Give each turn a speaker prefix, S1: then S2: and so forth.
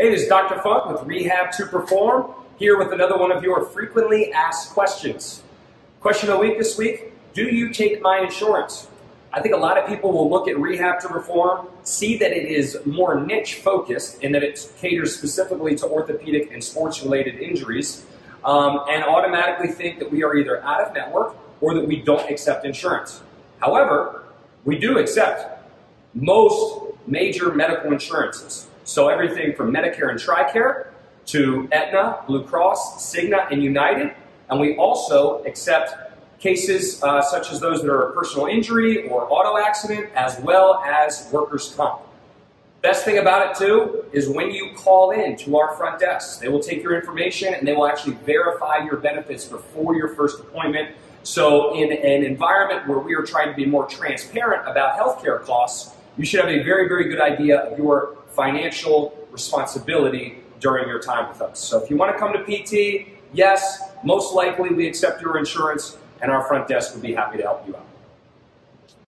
S1: Hey, this is Dr. Funk with Rehab 2 Perform, here with another one of your frequently asked questions. Question of the week this week Do you take my insurance? I think a lot of people will look at Rehab 2 Perform, see that it is more niche focused and that it caters specifically to orthopedic and sports related injuries, um, and automatically think that we are either out of network or that we don't accept insurance. However, we do accept most major medical insurances. So everything from Medicare and TRICARE to Aetna, Blue Cross, Cigna, and United. And we also accept cases uh, such as those that are a personal injury or auto accident, as well as workers' comp. Best thing about it too is when you call in to our front desk, they will take your information and they will actually verify your benefits before your first appointment. So in an environment where we are trying to be more transparent about healthcare costs, you should have a very, very good idea of your financial responsibility during your time with us. So if you want to come to PT, yes, most likely we accept your insurance and our front desk would be happy to help you out.